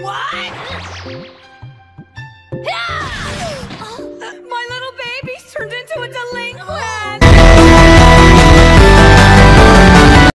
What?